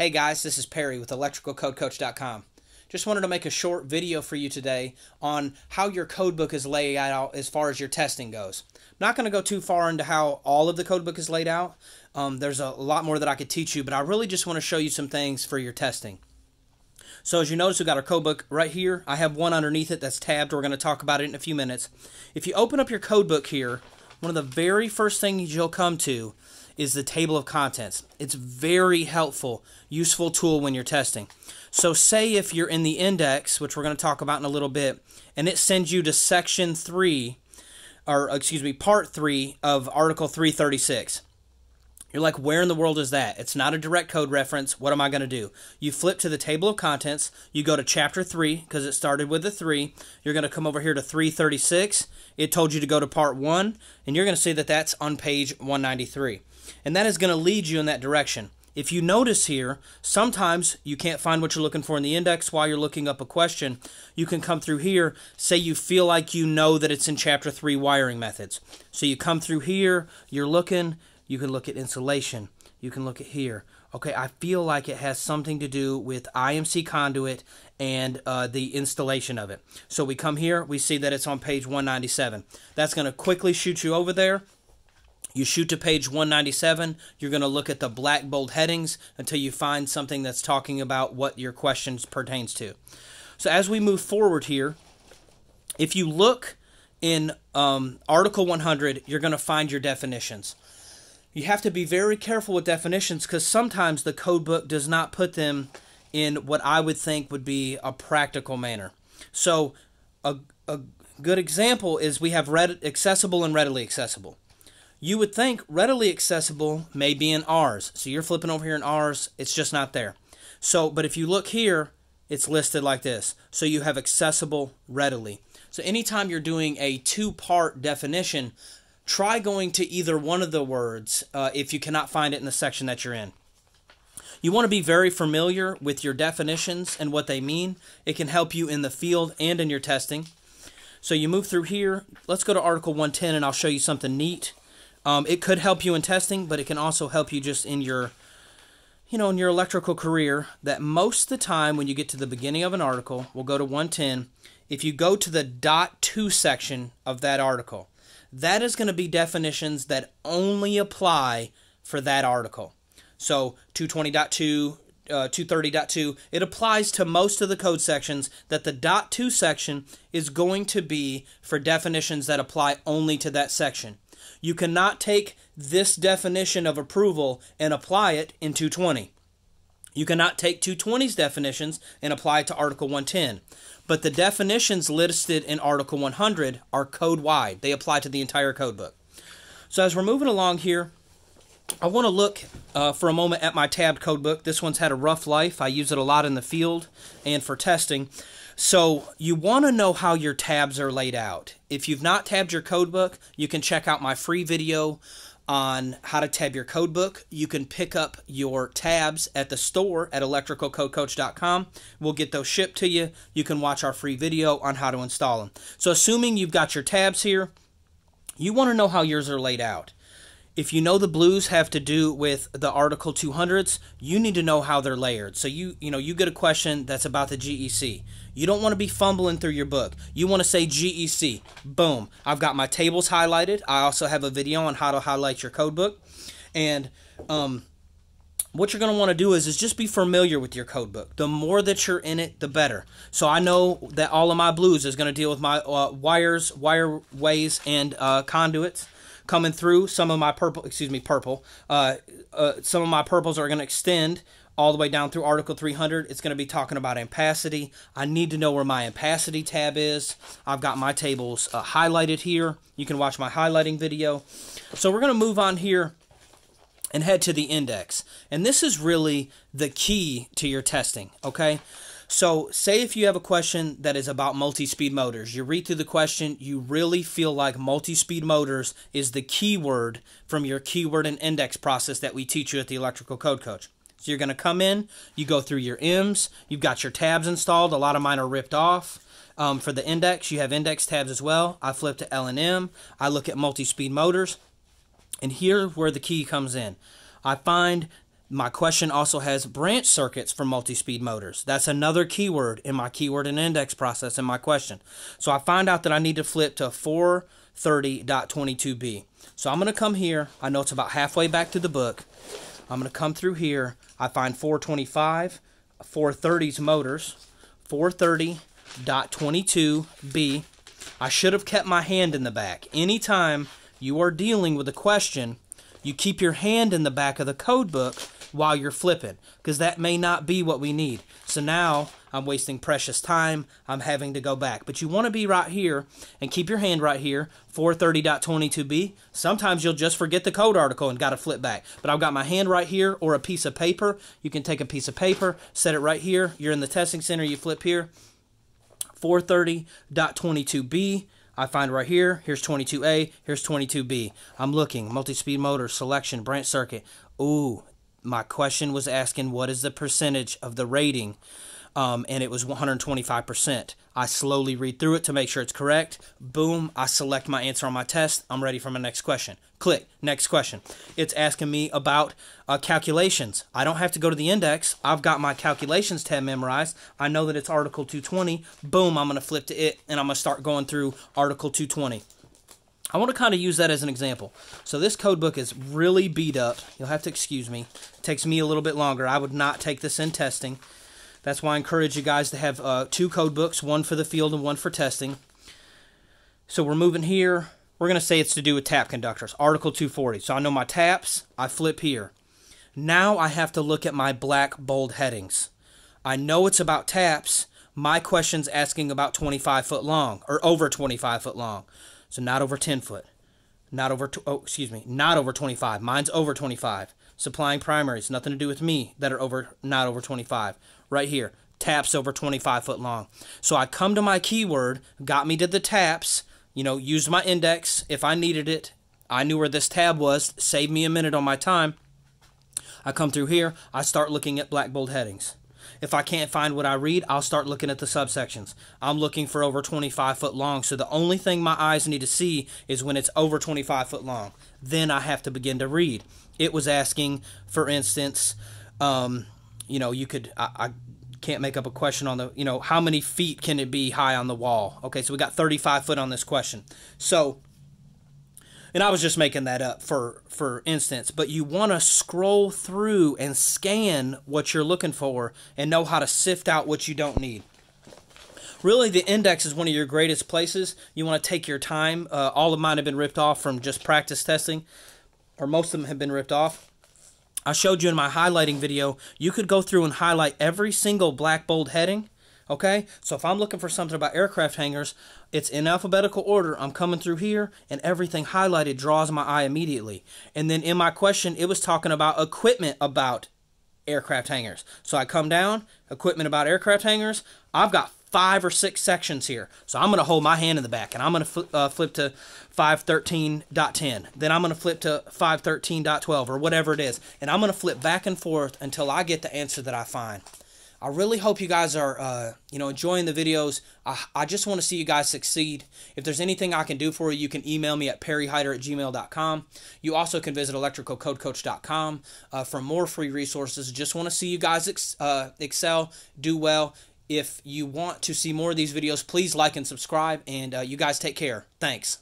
Hey guys, this is Perry with electricalcodecoach.com. Just wanted to make a short video for you today on how your codebook is laid out as far as your testing goes. I'm not going to go too far into how all of the codebook is laid out. Um, there's a lot more that I could teach you, but I really just want to show you some things for your testing. So as you notice, we've got our codebook right here. I have one underneath it that's tabbed. We're going to talk about it in a few minutes. If you open up your codebook here, one of the very first things you'll come to is the table of contents. It's very helpful, useful tool when you're testing. So say if you're in the index, which we're going to talk about in a little bit, and it sends you to section 3 or excuse me, part 3 of article 336. You're like, where in the world is that? It's not a direct code reference. What am I going to do? You flip to the table of contents. You go to chapter 3 because it started with the 3. You're going to come over here to 336. It told you to go to part 1, and you're going to see that that's on page 193 and that is going to lead you in that direction. If you notice here, sometimes you can't find what you're looking for in the index while you're looking up a question. You can come through here, say you feel like you know that it's in chapter 3 wiring methods. So you come through here, you're looking, you can look at insulation, you can look at here. Okay, I feel like it has something to do with IMC conduit and uh, the installation of it. So we come here, we see that it's on page 197. That's going to quickly shoot you over there you shoot to page 197, you're going to look at the black bold headings until you find something that's talking about what your questions pertains to. So as we move forward here, if you look in um, Article 100, you're going to find your definitions. You have to be very careful with definitions because sometimes the code book does not put them in what I would think would be a practical manner. So a, a good example is we have read accessible and readily accessible. You would think readily accessible may be in R's. So you're flipping over here in R's, it's just not there. So, but if you look here, it's listed like this. So you have accessible readily. So anytime you're doing a two-part definition, try going to either one of the words uh, if you cannot find it in the section that you're in. You want to be very familiar with your definitions and what they mean. It can help you in the field and in your testing. So you move through here. Let's go to Article 110 and I'll show you something neat. Um, it could help you in testing, but it can also help you just in your, you know, in your electrical career. That most of the time, when you get to the beginning of an article, we'll go to 110. If you go to the dot two section of that article, that is going to be definitions that only apply for that article. So 220.2, uh, 230.2, it applies to most of the code sections that the dot two section is going to be for definitions that apply only to that section. You cannot take this definition of approval and apply it in 220. You cannot take 220's definitions and apply it to Article 110. But the definitions listed in Article 100 are code wide, they apply to the entire code book. So as we're moving along here, I want to look uh, for a moment at my tabbed code book. This one's had a rough life. I use it a lot in the field and for testing. So you want to know how your tabs are laid out. If you've not tabbed your codebook, you can check out my free video on how to tab your codebook. You can pick up your tabs at the store at electricalcodecoach.com. We'll get those shipped to you. You can watch our free video on how to install them. So assuming you've got your tabs here, you want to know how yours are laid out. If you know the blues have to do with the Article 200s, you need to know how they're layered. So you you know you get a question that's about the GEC. You don't want to be fumbling through your book. You want to say GEC. Boom. I've got my tables highlighted. I also have a video on how to highlight your code book. And um, what you're going to want to do is, is just be familiar with your code book. The more that you're in it, the better. So I know that all of my blues is going to deal with my uh, wires, wireways, and uh, conduits coming through. Some of my purple, excuse me, purple. Uh, uh, some of my purples are going to extend all the way down through Article 300. It's going to be talking about ampacity. I need to know where my ampacity tab is. I've got my tables uh, highlighted here. You can watch my highlighting video. So we're going to move on here and head to the index. And this is really the key to your testing, okay? So, say if you have a question that is about multi speed motors, you read through the question, you really feel like multi speed motors is the keyword from your keyword and index process that we teach you at the Electrical Code Coach. So, you're going to come in, you go through your M's, you've got your tabs installed, a lot of mine are ripped off. Um, for the index, you have index tabs as well. I flip to L and M, I look at multi speed motors, and here's where the key comes in. I find My question also has branch circuits for multi-speed motors. That's another keyword in my keyword and index process in my question. So I find out that I need to flip to 430.22b. So I'm going to come here. I know it's about halfway back to the book. I'm going to come through here. I find 425, 430's motors, 430.22b. I should have kept my hand in the back. Anytime you are dealing with a question, you keep your hand in the back of the code book while you're flipping because that may not be what we need. So now I'm wasting precious time. I'm having to go back. But you want to be right here and keep your hand right here, 430.22b. Sometimes you'll just forget the code article and got to flip back. But I've got my hand right here or a piece of paper. You can take a piece of paper, set it right here. You're in the testing center, you flip here, 430.22b. I find right here, here's 22A, here's 22B. I'm looking, multi-speed motor, selection, branch circuit. Ooh, my question was asking what is the percentage of the rating um, and it was 125%. I slowly read through it to make sure it's correct. Boom, I select my answer on my test. I'm ready for my next question. Click, next question. It's asking me about uh, calculations. I don't have to go to the index. I've got my calculations tab memorized. I know that it's Article 220. Boom, I'm going to flip to it and I'm going to start going through Article 220. I want to kind of use that as an example. So this code book is really beat up. You'll have to excuse me. It takes me a little bit longer. I would not take this in testing. That's why I encourage you guys to have uh, two code books, one for the field and one for testing. So we're moving here. We're going to say it's to do with tap conductors, Article 240. So I know my taps. I flip here. Now I have to look at my black bold headings. I know it's about taps. My question's asking about 25 foot long or over 25 foot long. So not over 10 foot. Not over, oh, excuse me, not over 25. Mine's over 25. Supplying primaries, nothing to do with me that are over, not over 25. Right here, taps over 25 foot long. So I come to my keyword, got me to the taps, you know, used my index if I needed it. I knew where this tab was, saved me a minute on my time. I come through here, I start looking at black bold headings. If I can't find what I read, I'll start looking at the subsections. I'm looking for over 25 foot long, so the only thing my eyes need to see is when it's over 25 foot long. Then I have to begin to read. It was asking, for instance, um, you know, you could, I, I can't make up a question on the, you know, how many feet can it be high on the wall? Okay, so we got 35 foot on this question. So and I was just making that up for for instance, but you want to scroll through and scan what you're looking for and know how to sift out what you don't need. Really, the index is one of your greatest places. You want to take your time. Uh, all of mine have been ripped off from just practice testing, or most of them have been ripped off. I showed you in my highlighting video, you could go through and highlight every single black bold heading Okay, so if I'm looking for something about aircraft hangars, it's in alphabetical order. I'm coming through here, and everything highlighted draws my eye immediately. And then in my question, it was talking about equipment about aircraft hangars. So I come down, equipment about aircraft hangars. I've got five or six sections here. So I'm going to hold my hand in the back, and I'm going to fl uh, flip to 513.10. Then I'm going to flip to 513.12 or whatever it is. And I'm going to flip back and forth until I get the answer that I find. I really hope you guys are, uh, you know, enjoying the videos. I, I just want to see you guys succeed. If there's anything I can do for you, you can email me at perryhider at gmail.com. You also can visit electricalcodecoach.com uh, for more free resources. Just want to see you guys ex uh, excel, do well. If you want to see more of these videos, please like and subscribe. And uh, you guys take care. Thanks.